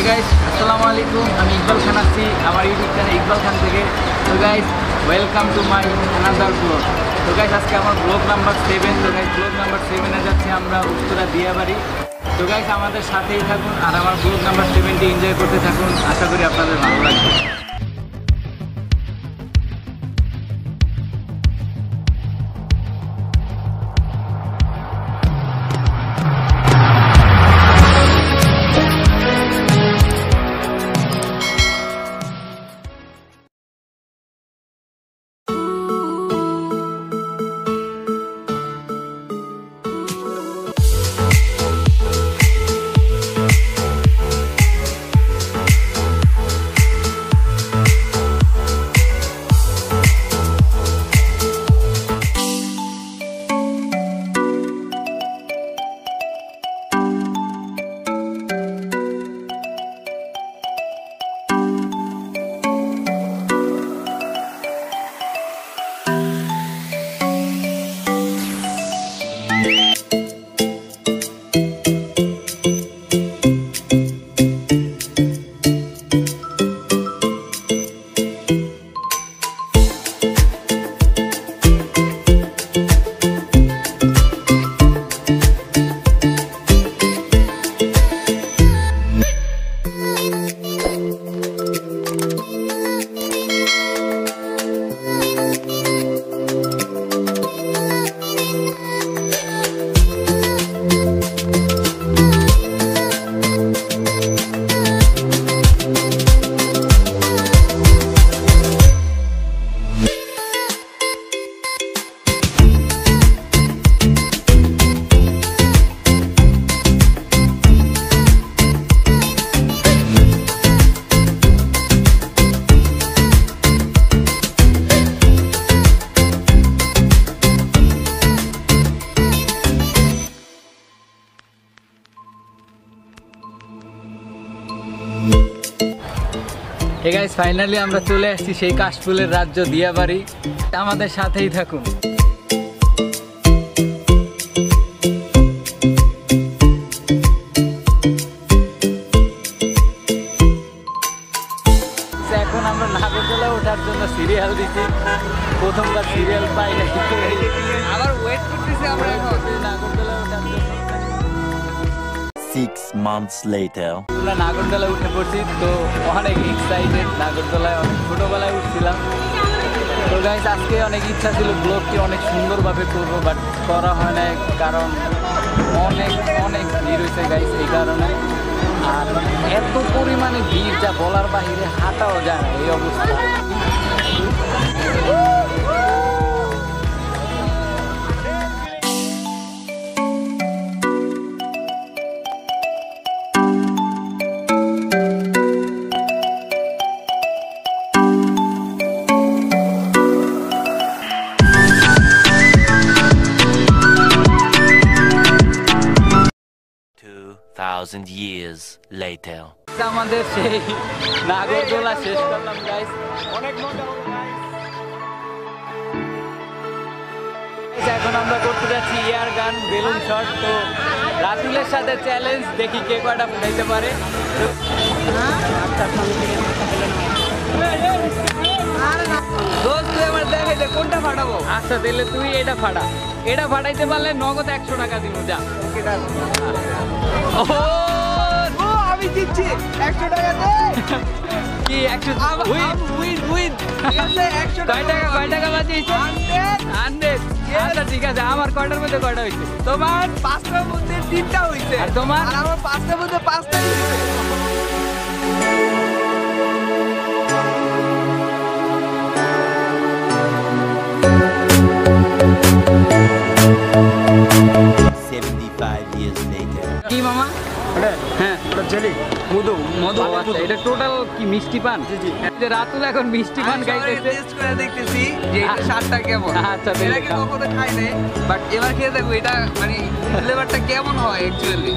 Hey guys আসসালামু আলাইকুম আমি ইকবাল খান আসছি আমার ইউটিউব চ্যানেল ইকবাল খান থেকে। তো guys welcome to my another vlog তো গাইস আজকে আমার ব্লগ নাম্বার সেভেন তো গাইস ব্লগ নাম্বার সেভেনে যাচ্ছি আমরা উত্তরা দিয়াবাড়ি। তো গাইস আমাদের সাথেই থাকুন আর আমার ব্লগ নাম্বার সেভেনটি এনজয় করতে থাকুন। আশা করি আপনাদের ভালো লাগবে। গাইস ফাইনালি আমরা চলে আসছি সেই কাশফুলের রাজ্য দিয়াবাড়ি। আমাদের সাথেই থাকুন। Six months later. আমরা নাগরদোলায় উঠে পড়ছি, তো অনেক এক্সাইটেড নাগরদোলায় অনেক ছোটোবেলায় উঠছিলাম। তো গাইজ আজকে অনেক ইচ্ছা ছিল ব্লগটি অনেক সুন্দরভাবে করব বাট করা হয় না কারণ অনেক অনেক ভিড় হয়েছে গাইজ এই কারণে। আর এত পরিমাণে ভিড় যা বলার বাহিরে হাঁটাও যায় না, এই অবস্থা। Two thousand years later. আমাদের সেই নাগরদোলা শেষ করলাম গাইজ অনেক মজা এখন আমরা করতে যাচ্ছি ইয়ার গান বেলুন শট। তো রাতুলের সাথে চ্যালেঞ্জ দেখি কে কয়টা ফুটাইতে পারে। কোনটা ফাটাবো? আচ্ছা দিলে তুই এটা ফাটা। এটা ফাটাইতে পারলে নগদ একশো টাকা দিব যা। ও ও আমি জিতছি একশো টাকা কি একশো উইন উইন উইন ঠিক আছে একশো কয় টাকা কয় টাকা বাঁচিয়েছে হান্ড্রেড। হান্ড্রেড। আচ্ছা ঠিক আছে আমার কয়টার মধ্যে কয়টা হয়েছে? তোমার পাঁচটার মধ্যে তিনটা হয়েছে। তোমার? আমার পাঁচটার মধ্যে পাঁচটা হইছে জেলি মধু মধু আচ্ছা এটা টোটাল কি মিষ্টি পান? এই যে রাতুল এখন মিষ্টি পান গাইতেছে। টেস্ট করে দেখতেছি যে এটা স্বাদটা কেমন। আচ্ছা, এর আগে কখনো খাই নাই বাট এবার খেয়ে দেখব এটা মানে ফ্লেভারটা কেমন হয় অ্যাকচুয়ালি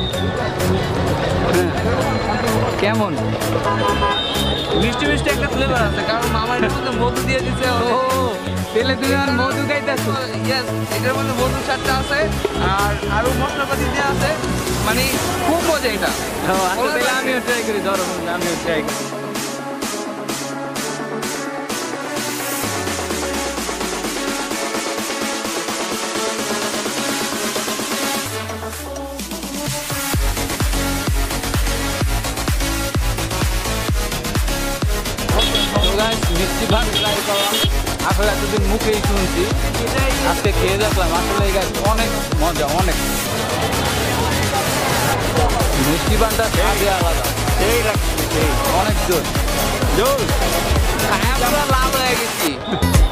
হ্যাঁ। কেমন? মিষ্টি মিষ্টি একটা ফ্লেভার আছে কারণ মামা এটার মধ্যে মধু দিয়ে দিছে ও তেলে তুমি আর মধু খাইতেছো? ইয়েস এটার মধ্যে মধুর স্বাদটা আছে আর আরও মশলাপাতি দেওয়া আছে। মানে খুব মজা এটা ও, আচ্ছা তাহলে আমিও ট্রাই করি ধরো আমিও ট্রাই করি তো guys, মিষ্টি ভাত ট্রাই করলাম আসলে এতদিন মুখেই শুনছি আজকে খেয়ে দেখলাম আসলে guys, অনেক মজা অনেক মিষ্টি পানটা স্বাদে আলাদা। সেই লাগছে সেই। অনেক জোর। জোর। খায়া পুরো লাভ হয়ে গেছি।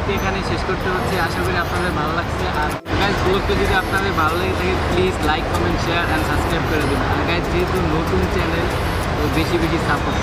ব্লগটি এখানে শেষ করতে হচ্ছে। আশা করি আপনাদের ভালো লাগছে। আর গাইজ ব্লগটি যদি আপনাদের ভালো লেগে থাকে please like comment share and subscribe করে দিন আর গাইজ যেহেতু নতুন চ্যানেল তো বেশি বেশি সাপোর্ট